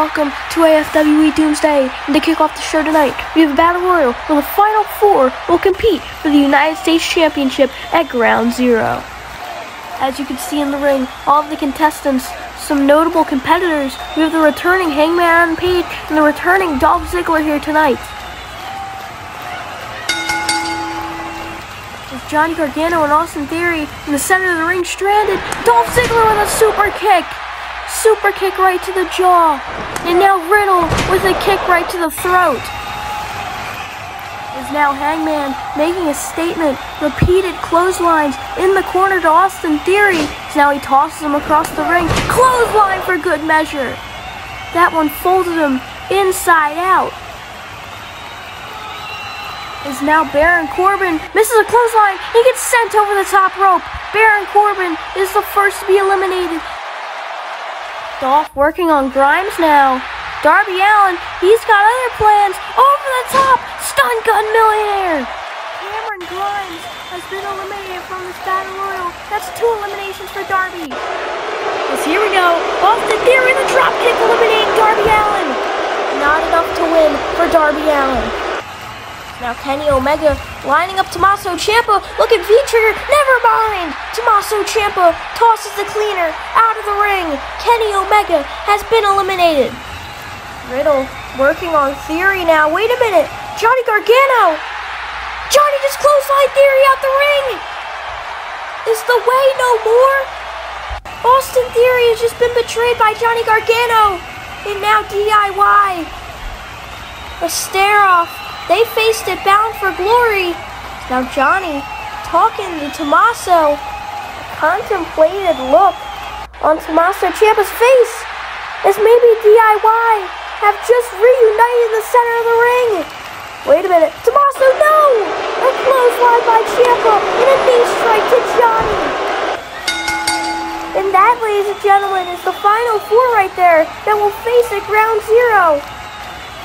Welcome to AFWE Doomsday. And to kick off the show tonight, we have a Battle Royal where the final four will compete for the United States Championship at Ground Zero. As you can see in the ring, all of the contestants, some notable competitors, we have the returning Hangman Adam Page and the returning Dolph Ziggler here tonight. With Johnny Gargano and Austin Theory in the center of the ring stranded, Dolph Ziggler with a super kick. Super kick right to the jaw. And now Riddle with a kick right to the throat. Is now Hangman making a statement. Repeated clotheslines in the corner to Austin Theory. Now he tosses him across the ring. Clothesline for good measure. That one folded him inside out. Is now Baron Corbin misses a clothesline. He gets sent over the top rope. Baron Corbin is the first to be eliminated. Dolph working on Grimes now. Darby Allin, he's got other plans. Over the top, stun gun millionaire. Cameron Grimes has been eliminated from this battle royal. That's two eliminations for Darby. Here we go. Theory, the dropkick eliminating Darby Allin. Not enough to win for Darby Allin. Now Kenny Omega lining up Tommaso Ciampa, Look at V-trigger, never mind! Tommaso Ciampa tosses the cleaner out of the ring. Kenny Omega has been eliminated. Riddle working on Theory now. Wait a minute, Johnny Gargano! Johnny just clothesline Theory out the ring! Is the way no more? Austin Theory has just been betrayed by Johnny Gargano! And now DIY. A stare off they faced it bound for glory. Now Johnny talking to Tommaso. A contemplated look on Tommaso Ciampa's face as maybe DIY have just reunited in the center of the ring. Wait a minute. Tommaso, no! A clothesline by Ciampa and a knee strike to Johnny. And that, ladies and gentlemen, is the final four right there that will face at ground zero.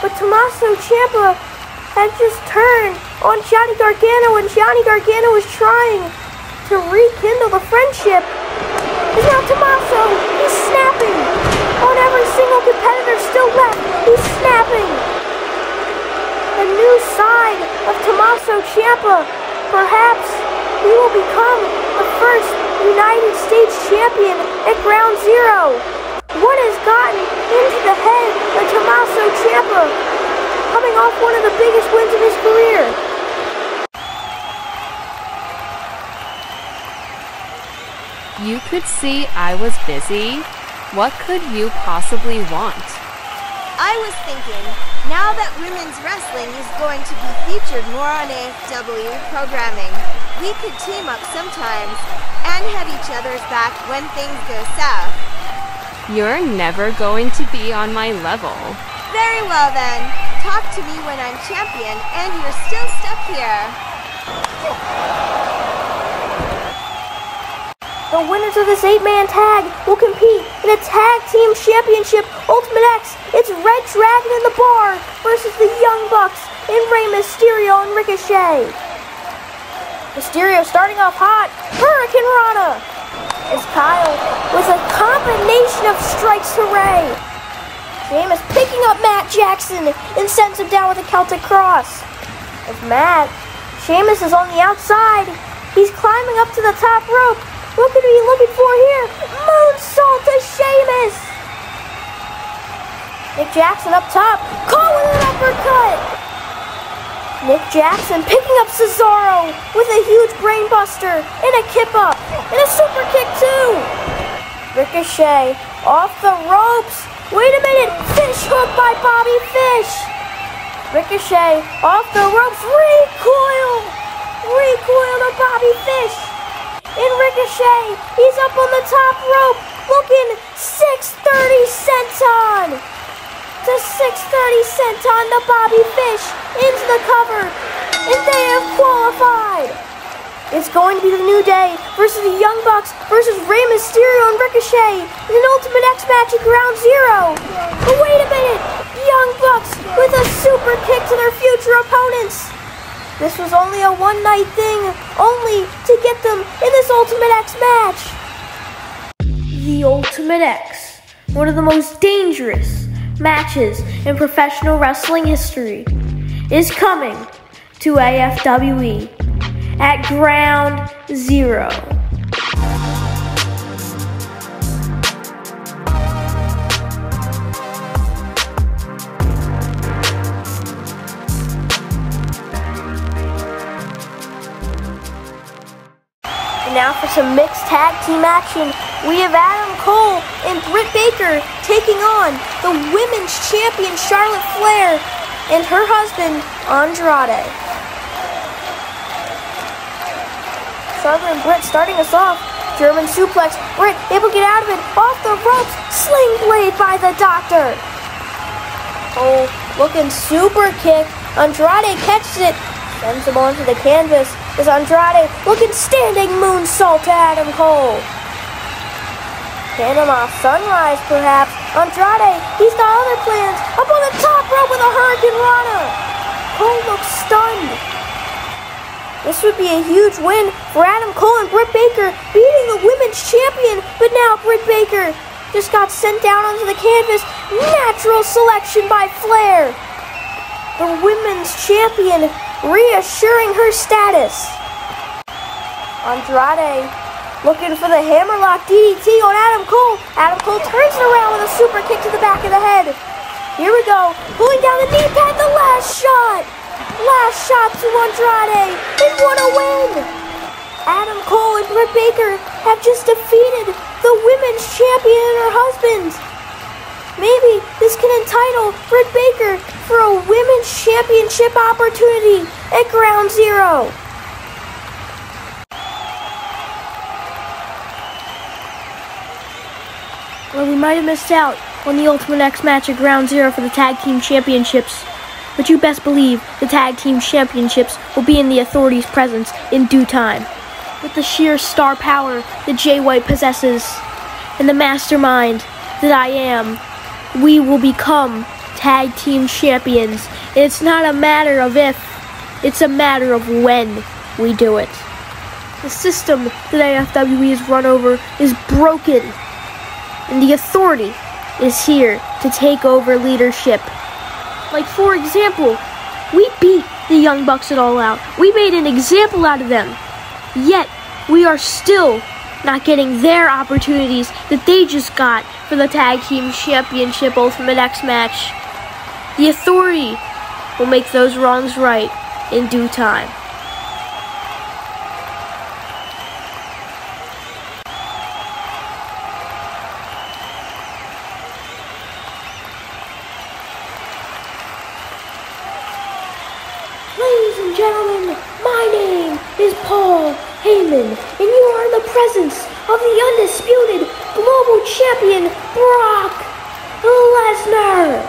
But Tommaso Ciampa had just turned on Johnny Gargano and Johnny Gargano was trying to rekindle the friendship. And now Tommaso, he's snapping on every single competitor still left. He's snapping. A new side of Tommaso Ciampa. Perhaps he will become the first United States champion at Ground Zero. What has gotten into the head of Tommaso Ciampa? Coming off one of the biggest wins of his career. You could see I was busy. What could you possibly want? I was thinking, now that women's wrestling is going to be featured more on AFW programming, we could team up sometimes and have each other's back when things go south. You're never going to be on my level. Very well then. Talk to me when I'm champion and you're still stuck here. The winners of this eight-man tag will compete in a tag team championship Ultimate X. It's Red Dragon in the bar versus the Young Bucks in Rey Mysterio and Ricochet. Mysterio starting off hot. Hurricane Rana. As Kyle with a combination of strikes to Rey. Sheamus picking up Matt Jackson and sends him down with a Celtic Cross. As Matt, Sheamus is on the outside. He's climbing up to the top rope. What could he be looking for here? Moonsault to Sheamus. Nick Jackson up top, calling an uppercut. Nick Jackson picking up Cesaro with a huge brainbuster and a kip up and a super kick too. Ricochet off the ropes Wait a minute! Fish hook by Bobby Fish! Ricochet off the ropes. Recoil! Recoil to Bobby Fish! In Ricochet, he's up on the top rope, looking 630 senton! To 630 senton to Bobby Fish into the cover, and they have qualified! It's going to be the New Day versus the Young Bucks versus Rey Mysterio and Ricochet in an Ultimate X match at Ground Zero. But wait a minute! Young Bucks with a super kick to their future opponents. This was only a one night thing, only to get them in this Ultimate X match. The Ultimate X one of the most dangerous matches in professional wrestling history, is coming to AFWE at Ground Zero. And now for some mixed tag team action. We have Adam Cole and Britt Baker taking on the women's champion Charlotte Flair and her husband Andrade. Charlotte and Britt starting us off. German suplex. Britt able to get out of it. Off the ropes. Sling blade by the doctor. Oh, looking super kick. Andrade catches it. Sends him onto the canvas is Andrade looking standing moonsault to Adam Cole. Panama Sunrise, perhaps. Andrade, he's got other plans. Up on the top rope with a Hurricanrana. Cole looks stunned. This would be a huge win for Adam Cole and Britt Baker, beating the women's champion. But now Britt Baker just got sent down onto the canvas. Natural selection by Flair. The women's champion reassuring her status. Andrade looking for the hammerlock DDT on Adam Cole. Adam Cole turns it around with a super kick to the back of the head. Here we go, pulling down the knee pad, the last shot. Last shot to Andrade, and what a win! Adam Cole and Britt Baker have just defeated the women's champion and her husband. Maybe this can entitle Britt Baker for a women's championship opportunity at Ground Zero. Well, we might have missed out on the Ultimate X match at Ground Zero for the Tag Team Championships. But you best believe the Tag Team Championships will be in the authorities' presence in due time. With the sheer star power that Jay White possesses and the mastermind that I am, we will become tag team champions. It's not a matter of if, it's a matter of when we do it. The system that AFWE has run over is broken, and the authority is here to take over leadership. Like, for example, we beat the Young Bucks at All Out. We made an example out of them. Yet, we are still not getting their opportunities that they just got for the Tag Team Championship Ultimate X match. The authority will make those wrongs right in due time. Ladies and gentlemen, my name is Paul Heyman, and you are in the presence of the undisputed global champion, Brock Lesnar.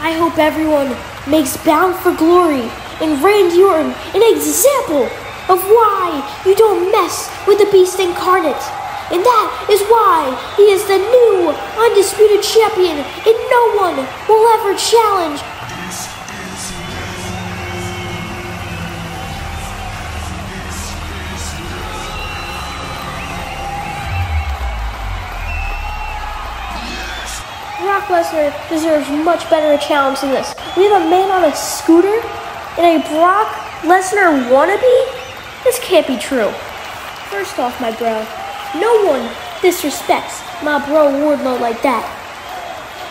I hope everyone makes Bound for Glory and Randy Orton an example of why you don't mess with the Beast Incarnate. And that is why he is the new undisputed champion, and no one will ever challenge. Brock Lesnar deserves much better a challenge than this. We have a man on a scooter and a Brock Lesnar wannabe? This can't be true. First off, my bro, no one disrespects my bro Wardlow like that.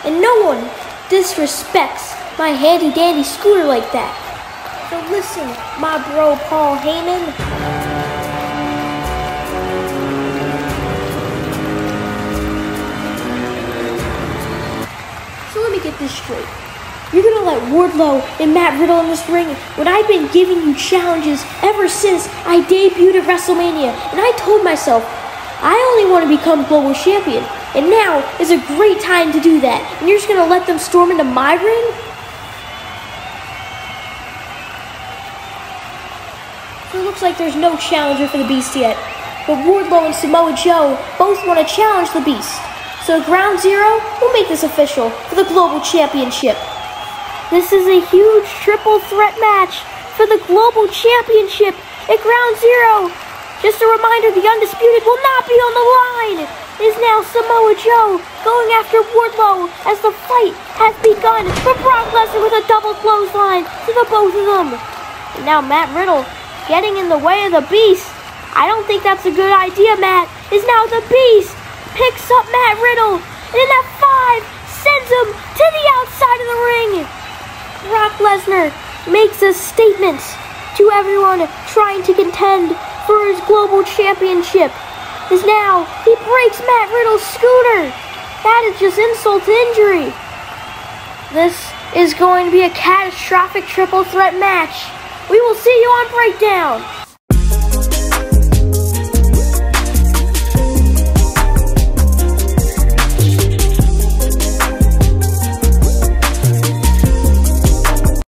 And no one disrespects my handy dandy scooter like that. So listen, my bro Paul Heyman. So let me get this straight. You're gonna let Wardlow and Matt Riddle in this ring when I've been giving you challenges ever since I debuted at WrestleMania. And I told myself, I only want to become global champion. And now is a great time to do that. And you're just gonna let them storm into my ring? So it looks like there's no challenger for the Beast yet. But Wardlow and Samoa Joe both want to challenge the Beast. So Ground Zero, we'll make this official for the Global Championship. This is a huge triple threat match for the Global Championship at Ground Zero. Just a reminder, the Undisputed will not be on the line. It is now Samoa Joe going after Wardlow as the fight has begun for Brock Lesnar with a double clothesline to the both of them. And now Matt Riddle getting in the way of the Beast. I don't think that's a good idea, Matt. Is now the Beast picks up Matt Riddle and in that five sends him to the outside of the ring. Brock Lesnar makes a statement to everyone trying to contend for his global championship. Is now he breaks Matt Riddle's scooter. That is just insult to injury. This is going to be a catastrophic triple threat match. We will see you on Breakdown.